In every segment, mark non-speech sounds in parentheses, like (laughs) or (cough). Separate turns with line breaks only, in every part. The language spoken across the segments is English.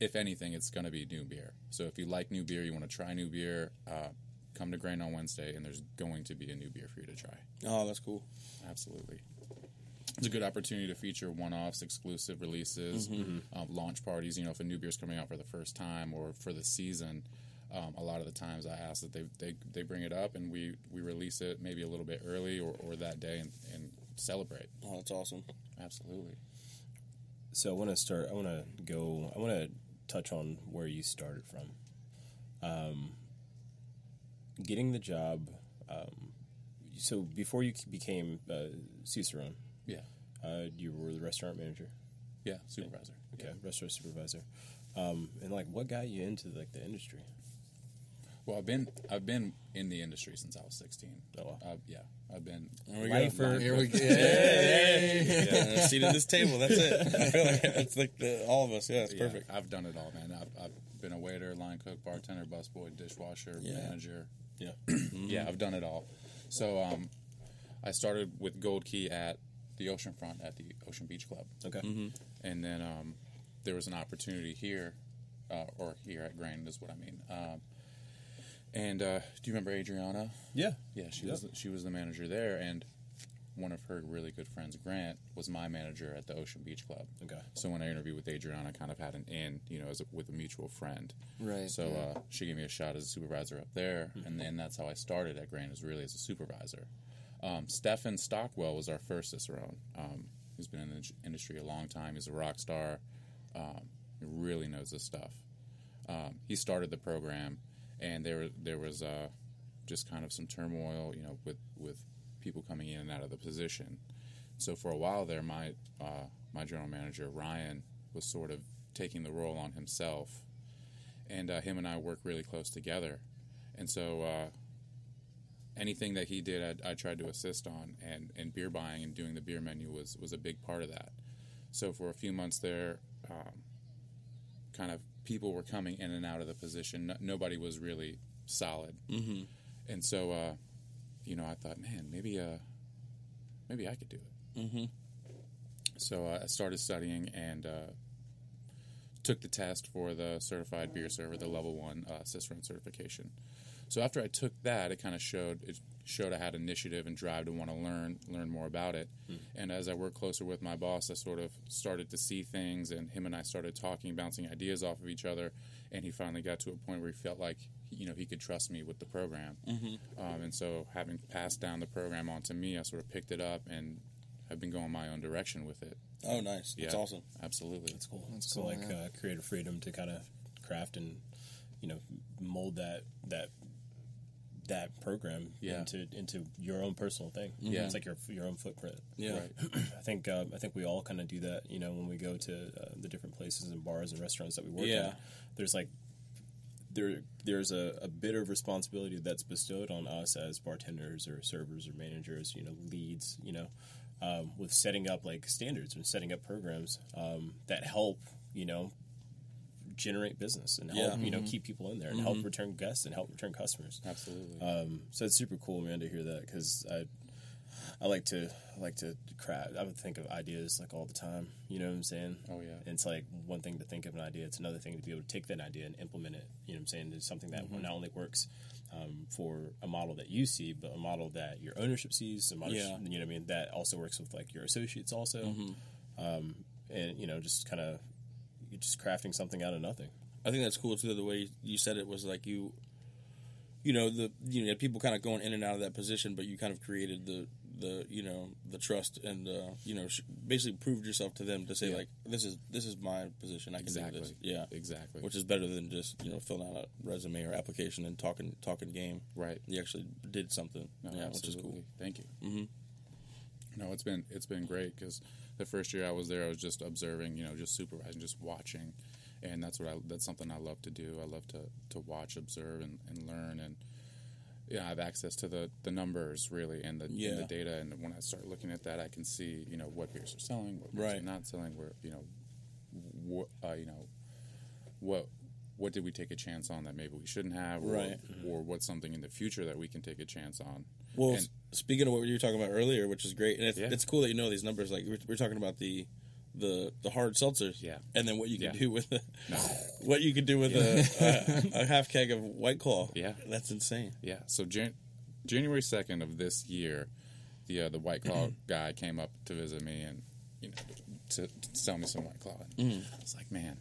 if anything, it's going to be new beer. So if you like new beer, you want to try new beer, uh, come to Grain on Wednesday, and there's going to be a new beer for you to try.
Oh, that's cool.
Absolutely. It's a good opportunity to feature one-offs, exclusive releases, um, launch parties. You know, if a new beer's coming out for the first time or for the season, um, a lot of the times I ask that they, they, they bring it up and we, we release it maybe a little bit early or, or that day and, and celebrate.
Oh, that's awesome.
Absolutely.
So I want to start. I want to go. I want to touch on where you started from. Um, getting the job. Um, so before you became uh, Cicerone,
Yeah.
uh, you were the restaurant manager.
Yeah. Supervisor.
Okay, restaurant supervisor. Um, and like, what got you into like the industry?
Well, I've been I've been in the industry since I was 16.
Oh, wow.
Uh, yeah, I've been.
There we
Lifer.
go.
Here
we go. (laughs) Yeah, seat at this table. That's it. (laughs) I feel like it's like the, all of us. Yeah, it's
Yeah,
perfect.
I've done it all, man. I've, I've been a waiter, line cook, bartender, busboy, dishwasher,
Yeah.
manager.
Yeah. (clears throat)
Yeah, I've done it all. So um, I started with Gold Key at the oceanfront at the Ocean Beach Club,
Okay.
and then um, there was an opportunity here, uh, or here at Grain is what I mean. Um, and uh, do you remember Adriana?
Yeah.
Yeah, she
Yeah.
was she was the manager there, and one of her really good friends, Grant, was my manager at the Ocean Beach Club.
Okay.
So when I interviewed with Adriana, I kind of had an in, you know, as a, with a mutual friend.
Right,
So
yeah.
uh, she gave me a shot as a supervisor up there, and then that's how I started at Grain, is really as a supervisor. Um, Stefan Stockwell was our first Cicerone. Um, he's been in the industry a long time. He's a rock star. Um, he really knows his stuff. Um, he started the program, and there there was uh, just kind of some turmoil, you know, with with people coming in and out of the position. So for a while there, my uh, my general manager Ryan was sort of taking the role on himself, and uh, him and I work really close together, and so. Uh, Anything that he did, I, I tried to assist on, and, and beer buying and doing the beer menu was, was a big part of that. So for a few months there, um, kind of people were coming in and out of the position. No, nobody was really solid, mm-hmm. and so uh, you know I thought, man, maybe uh, maybe I could do it. Mm-hmm. So uh, I started studying and uh, took the test for the certified beer server, the level one uh, Cicerone certification. So after I took that, it kind of showed it showed I had initiative and drive to want to learn learn more about it. And as I worked closer with my boss, I sort of started to see things, and him and I started talking, bouncing ideas off of each other. And he finally got to a point where he felt like you know he could trust me with the program. Um, and so, having passed down the program onto me, I sort of picked it up and have been going my own direction with it.
Oh, nice. That's awesome.
Absolutely,
That's cool.
That's
so
cool,
like
yeah.
uh, creative freedom to kind of craft and you know mold that that that program
Yeah.
into into your own personal thing.
Yeah.
it's like your your own footprint.
Yeah.
Right. (clears throat)
I think um, I think we all kind of do that. You know, when we go to uh, the different places and bars and restaurants that we work
Yeah.
in, there's like there there's a, a bit of responsibility that's bestowed on us as bartenders or servers or managers. You know, leads. You know, um, with setting up like standards and setting up programs um, that help. You know. Generate business and help
Yeah.
you know keep people in there and help return guests and help return customers.
Absolutely.
Um, so it's super cool, man, to hear that because I, I like to I like to craft. I would think of ideas like all the time. You know what I'm saying?
Oh, yeah.
And it's like one thing to think of an idea; it's another thing to be able to take that idea and implement it. You know what I'm saying? It's something that
Mm-hmm.
not only works um, for a model that you see, but a model that your ownership sees. A model,
Yeah.
You know what I mean? That also works with like your associates also,
Mm-hmm.
um, and you know just kind of just crafting something out of nothing.
I think that's cool too. The way you said it was like you, you know, the you know had people kind of going in and out of that position, but you kind of created the the you know the trust and uh, you know sh- basically proved yourself to them to say
Yeah.
like this is this is my position. I can
Exactly.
do this. Yeah,
Exactly.
Which is better than just you know filling out a resume or application and talking talking game.
Right.
You actually did something.
No,
yeah, which is cool.
Thank you. Mm-hmm. No, it's been it's been great because the first year I was there, I was just observing, you know, just supervising, just watching, and that's what I that's something I love to do. I love to to watch, observe, and, and learn, and yeah, I have access to the the numbers really and the, and
Yeah.
the data, and when I start looking at that, I can see you know what beers are selling, what beers
Right.
are not selling, where you know, what uh, you know, what. What did we take a chance on that maybe we shouldn't have, or,
Right.
or what's something in the future that we can take a chance on?
Well,
And-
speaking of what you were talking about earlier, which is great, and it's,
Yeah.
it's cool that you know these numbers. Like we we're, we we're talking about the the the hard seltzers.
Yeah.
and then what you can
Yeah.
do with a,
No. (laughs)
what you could do with a, a, a half keg of White Claw.
Yeah.
that's insane.
Yeah. So Jan- January second of this year, the uh, the White Claw (clears throat) guy came up to visit me and you know to, to sell me some White Claw. And I was like, man,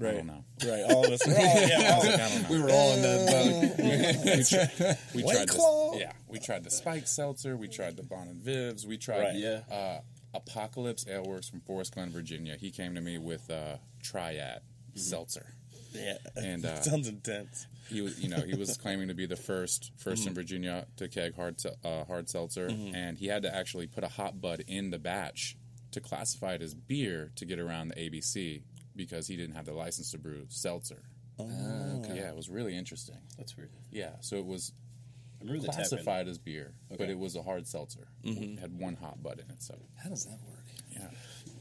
I
Right.
don't know.
Right, all of us. We're (laughs) all, yeah, all-
I don't know.
We were all in that boat. (laughs)
we
White
tried
Claw?
the yeah, we tried the Spike Seltzer, we tried the Bon and Vivs, we tried
Right.
Yeah.
uh, Apocalypse Aleworks from Forest Glen, Virginia. He came to me with uh, Triad Seltzer,
yeah.
and (laughs) uh,
sounds intense.
he was you know he was claiming to be the first 1st in Virginia to keg hard uh, hard seltzer, and he had to actually put a hop bud in the batch to classify it as beer to get around the ABC because he didn't have the license to brew seltzer. Oh, ah, yeah, it was really interesting.
That's weird.
Yeah, so it was
I remember the tap in.
classified as beer, but it was a hard seltzer. Mm-hmm. It had one hop bud in it, so
How does that work?
yeah.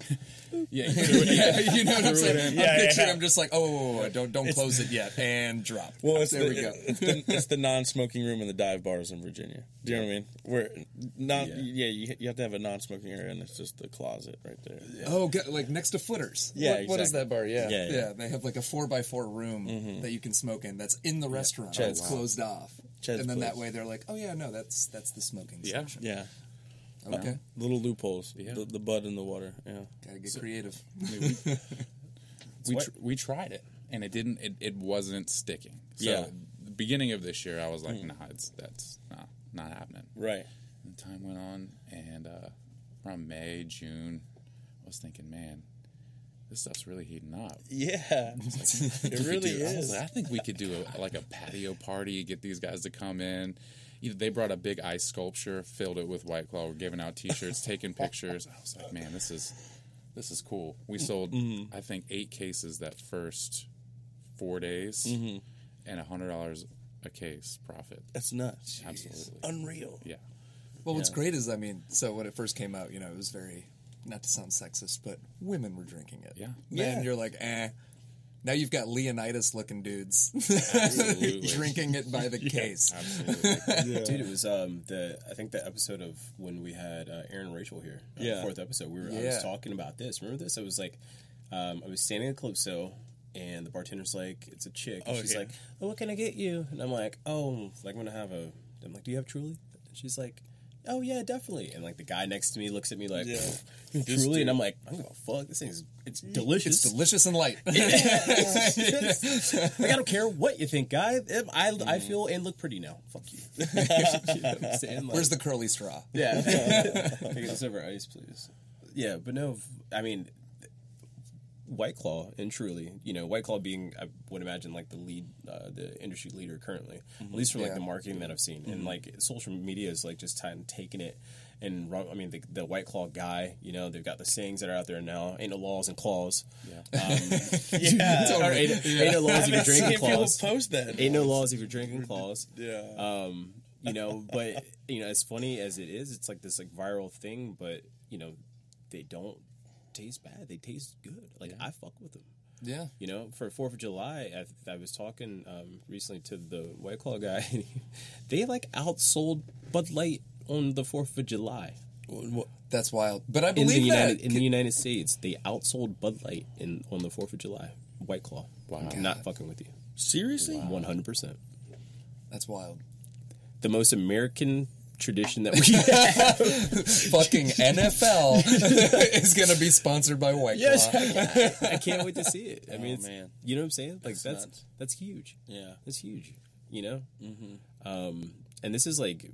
(laughs) yeah, you threw it in.
Yeah, you know what I'm saying?
Yeah,
I'm
yeah,
picturing.
yeah.
I'm just like, oh, don't don't close it yet, and drop.
Well, it's
there
the,
we go.
It's the, (laughs) it's the non-smoking room in the dive bars in Virginia. Do you know what I mean? Where not
Yeah.
yeah, you, you have to have a non-smoking area, and it's just the closet right there.
Oh, get, like next to Footers.
Yeah,
What, what is that bar? Yeah.
Yeah, yeah.
They have like a four by four room mm-hmm. that you can smoke in. That's in the restaurant.
Ched's.
It's closed off.
Ched's
and then that way they're like, oh yeah, no, that's that's the smoking
Yeah.
section.
Yeah,
Okay.
little loopholes.
Yeah.
The, the bud in the water. Yeah,
Gotta get creative. (laughs)
we
what-
tr- we tried it and it didn't it, it wasn't sticking. So
Yeah.
the beginning of this year I was like, nah, it's that's nah, not happening.
right.
And time went on and uh around May, June, I was thinking, man, this stuff's really heating up.
Yeah, (laughs)
We
it really
do- I,
is.
like, I think we could do a, like a patio party, get these guys to come in. Either they brought a big ice sculpture, filled it with White Claw, were giving out T-shirts, (laughs) taking pictures. I was like, man, this is this is cool. We sold,
Mm-hmm.
I think, eight cases that first four days,
Mm-hmm.
and a hundred dollars a case profit.
That's nuts.
Absolutely,
Unreal.
yeah.
Well, what's great is, I mean, so when it first came out, you know, it was very, not to sound sexist, but women were drinking it.
Yeah.
Men,
Yeah.
you're like, eh. Now you've got Leonidas looking dudes (laughs) drinking it by the (laughs) case.
Absolutely.
Dude, it was um the I think the episode of when we had uh, Aaron and Rachel here, uh,
Yeah.
fourth episode. We were I was talking about this. Remember this? I was like, um, I was standing at Calypso, and the bartender's like, it's a chick. And
Oh,
she's
yeah.
like, oh, what can I get you? And I'm like, oh, like I'm gonna have a. I'm like, do you have Truly? And she's like. Oh yeah, definitely. And like the guy next to me looks at me like
Yeah.
"Pff,
This
truly, and. I'm like, I'm gonna fuck. This thing's it's delicious.
It's delicious and light. (laughs)
like I don't care what you think, guy. I I
Mm.
feel and look pretty now. Fuck you. (laughs) You know what I'm saying? Like-
Where's the curly straw?
yeah. I get this over ice, please? Yeah, but no, I mean, White Claw and Truly, you know, White Claw being, I would imagine, like the lead, uh, the industry leader currently, at least for like
Yeah.
the marketing that I've seen, and like social media is like just kind of taking it and run. I mean, the, the White Claw guy, you know, they've got the sayings that are out there now: "Ain't no laws and claws."
Yeah.
Um, (laughs) (laughs)
Yeah. (laughs)
or ain't, ain't no laws if you're drinking claws.
post that.
Ain't no laws if you're drinking claws
Yeah.
um, you know, but you know, as funny as it is, it's like this like viral thing. But you know, they don't taste bad; they taste good. Like I fuck with them.
Yeah.
You know, for Fourth of July, I, I was talking um, recently to the White Claw guy. (laughs) and they like outsold Bud Light on the Fourth of July
What-
That's wild. But I
in the
believe
United
that.
in the United States. They outsold Bud Light in on the Fourth of July. White Claw.
Wow.
I'm not fucking with you.
Seriously?
One hundred percent.
That's wild.
The most American tradition that we have. (laughs)
Fucking NFL (laughs) is going to be sponsored by White Claw.
Yes, I, I can't wait to see it. I mean,
Oh, man.
you know what I'm saying? Like
That's
that's that's, huge.
Yeah.
That's huge. You know, mm-hmm. um, and this is like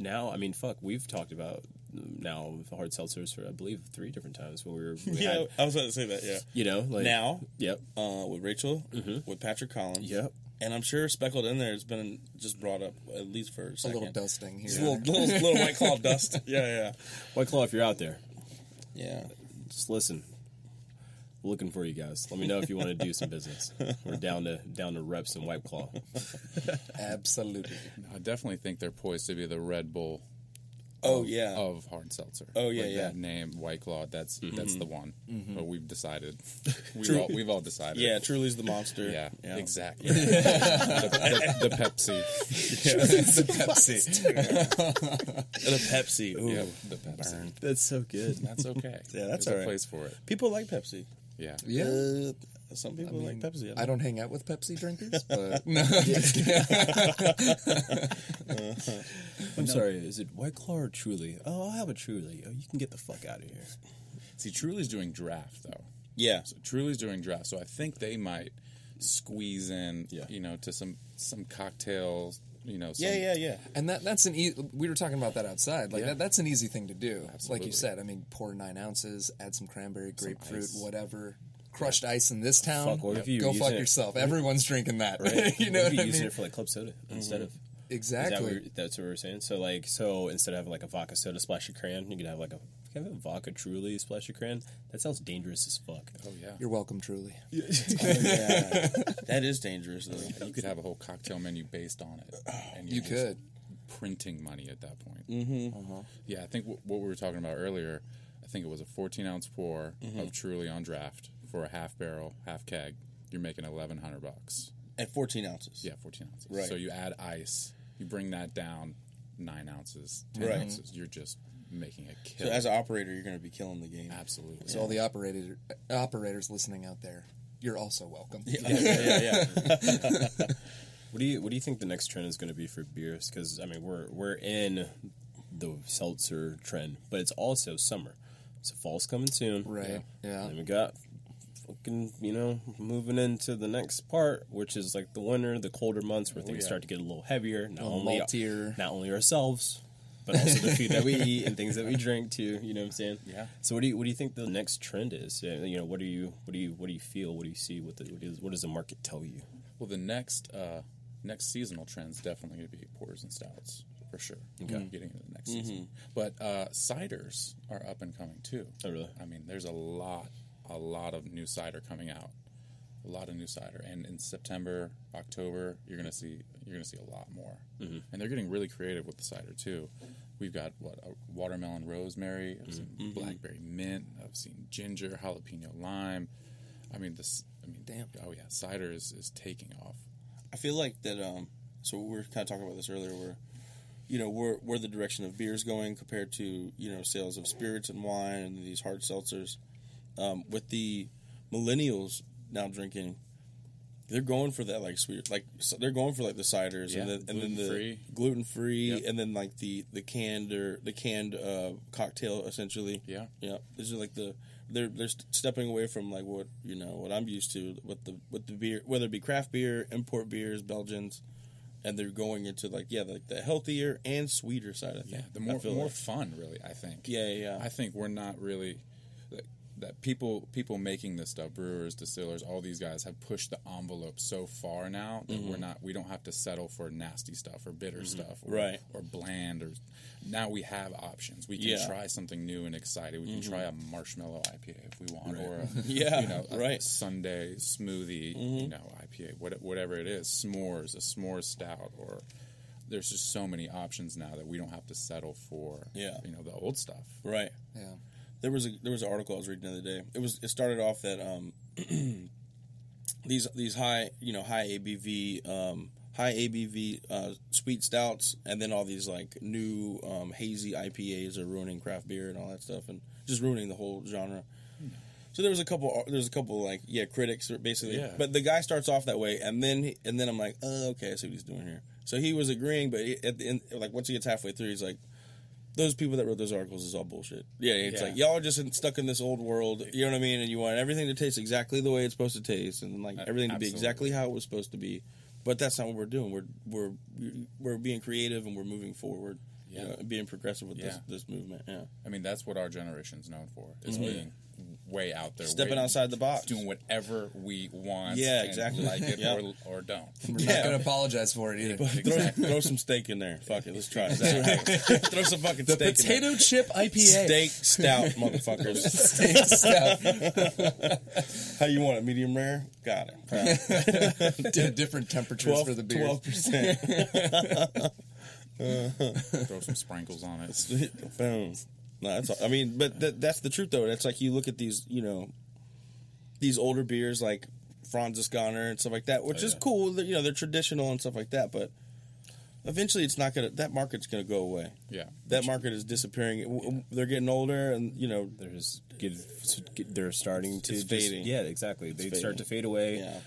now. I mean, fuck. We've talked about now with hard seltzers for I believe three different times when we were. We
Yeah,
had,
I was about to say that. Yeah.
you know, like
Now,
Yep.
uh, with Rachel, with Patrick Collins.
Yep.
And I'm sure speckled in there has been just brought up at least for a
A little dusting here.
Just a little, little, little white claw (laughs) dust. Yeah, yeah,
White Claw, if you're out there,
yeah.
just listen. We're looking for you guys. Let me know if you want to do some business. We're down to down to reps and White Claw.
Absolutely.
I definitely think they're poised to be the Red Bull
Oh,
of,
yeah.
of hard seltzer.
Oh, yeah,
Like
yeah.
That name White Claw. That's that's the one. But we've decided. (laughs) We've all, we've all decided.
Yeah, Truly's the monster.
Yeah,
yeah.
exactly. the, (laughs) the, the Pepsi. (laughs)
the Pepsi.
The Pepsi. Ooh,
Yeah, the Pepsi.
burn.
That's so good.
That's okay.
Yeah, that's
There's
all
a
right.
place for it.
People like Pepsi.
Yeah.
Yeah.
Uh, some people
I
like Pepsi.
I don't hang out with Pepsi drinkers, (laughs) but no, I'm just (laughs) kidding.
I'm sorry. Is it White Claw or Truly? Oh, I'll have a Truly. Oh, you can get the fuck out of here.
See, Truly's doing draft though.
Yeah.
So Truly's doing draft, so I think they might squeeze in,
Yeah.
you know, to some some cocktails, you know. Some,
Yeah, yeah, yeah.
and that that's an e- we were talking about that outside. Like
Yeah.
that, that's an easy thing to do.
Absolutely.
Like you said, I mean, pour nine ounces, add some cranberry, grapefruit,
ice.
whatever. Crushed ice in this town.
Fuck, what if you
go fuck
it-
yourself. Everyone's drinking that.
Right? (laughs)
you know
What
what I
you using
mean?
it for like club soda instead of. Mm-hmm. Is that
exactly.
what, that's what we're saying. So like, so instead of having like a vodka soda splash of cran, you could have like a you can have a vodka truly splash of cran. That sounds dangerous as fuck.
Oh yeah.
You're welcome, truly. (laughs)
Oh, yeah. That is dangerous, though. (laughs)
you could have a whole cocktail menu based on it. And
You
you're just
could.
printing money at that point. Mm-hmm. Uh-huh. Yeah, I think w- what we were talking about earlier. I think it was a 14 ounce pour mm-hmm. of Truly on draft for a half barrel, half keg. You're making 1100 bucks.
At 14 ounces.
Yeah, 14 ounces.
Right.
So you add ice, you bring that down nine ounces, 10
Right.
ounces. You're just making a kill.
So as an operator, you're going to be killing the game.
Absolutely.
So all the operator operators listening out there, you're also welcome.
Yeah, yeah, yeah. (laughs)
What do you What do you think the next trend is going to be for beers? Because I mean, we're we're in the seltzer trend, but it's also summer. So fall's coming soon,
Right. Yeah.
And we got you know moving into the next part, which is like the winter, the colder months where things
yeah.
start to get a little heavier. Not
little
only
maltier.
not only ourselves, but also the food that we (laughs) eat and things that we drink too. You know what I'm saying?
Yeah.
So what do you what do you think the next trend is? You know, what do you what do you what do you feel? What do you see? What the, what, is, what does the market tell you?
Well, the next uh, next seasonal trend's definitely going to be porters and stouts for sure. Okay. Getting into the next season, but uh, ciders are up and coming too.
Oh, really?
I mean, there's a lot, a lot of new cider coming out. A lot of new cider, and in September, October, you're gonna see you're gonna see a lot more. And they're getting really creative with the cider too. We've got what a watermelon rosemary, I've seen blackberry mint, I've seen ginger, jalapeno lime. I mean this. I mean,
Damn.
Oh yeah, cider is, is taking off.
I feel like that. Um, so we were kind of talking about this earlier, where you know where where the direction of beer is going compared to you know sales of spirits and wine and these hard seltzers. Um, with the millennials now drinking, they're going for that like sweet, like so they're going for like the ciders
Yeah,
and then and then the
gluten-free.
gluten free,
Yep.
and then like the the canned or the canned uh, cocktail essentially.
Yeah.
Yeah, this is like the they're they're stepping away from like what you know what I'm used to with the with the beer, whether it be craft beer, import beers, Belgians, and they're going into like yeah, like the healthier and sweeter side of
Yeah, the more more
like.
fun, really. I think.
Yeah, yeah.
I think we're not really that, that people people making this stuff, brewers, distillers, all these guys have pushed the envelope so far now that
Mm-hmm.
we're not we don't have to settle for nasty stuff or bitter stuff, or,
Right.
Or bland, or now we have options. We can
Yeah. Mm-hmm.
try something new and exciting. We can try a marshmallow IPA if we want, or a, (laughs)
Yeah,
you know, a
right. Mm-hmm.
Sunday smoothie, you know, IPA, what, whatever it is, s'mores, a s'mores stout, or there's just so many options now that we don't have to settle for,
Yeah.
you know, the old stuff.
right.
Yeah.
There was a there was an article I was reading the other day. It was it started off that um (clears throat) these these high you know high ABV um high ABV uh, sweet stouts and then all these like new um, hazy IPAs are ruining craft beer and all that stuff and just ruining the whole genre. So there was a couple. There's a couple like yeah critics basically,
Yeah.
but the guy starts off that way, and then he, and then I'm like, oh okay, I see what he's doing here. So he was agreeing, but at the end, like once he gets halfway through, he's like, those people that wrote those articles is all bullshit. Yeah, it's
Yeah.
like y'all are just in, stuck in this old world. You know what I mean? And you want everything to taste exactly the way it's supposed to taste, and like everything to be exactly how it was supposed to be. But that's not what we're doing. We're we're we're being creative and we're moving forward.
Yeah.
You know, being progressive with this
Yeah.
this movement. Yeah,
I mean, that's what our generation's known for is mm-hmm. being way out there,
stepping
way-
outside the box.
doing whatever we want.
Yeah,
and
exactly.
Like it
Yeah.
or, or don't. (laughs)
We're
Yeah.
not going to apologize for it either.
throw, throw some steak in there. Fuck it, let's try it. throw some fucking
the
steak in there.
potato chip IPA.
Steak stout, motherfuckers. (laughs)
Steak stout. (laughs)
How you want it? Medium rare? Got it.
Di- different temperatures for the beer.
Twelve percent.
Throw some sprinkles on it.
Boom. No, that's. All, I mean, but that, that's the truth though. It's like you look at these, you know, these older beers like Franziskaner and stuff like that, which
Oh,
is cool. They're, you know, they're traditional and stuff like that, but eventually, it's not gonna. That market's gonna go away.
Yeah.
That market is disappearing. W- They're getting older, and you know,
They're just get, they're starting to
It's
just,
fading.
yeah exactly they
fading.
start to fade away
Yeah.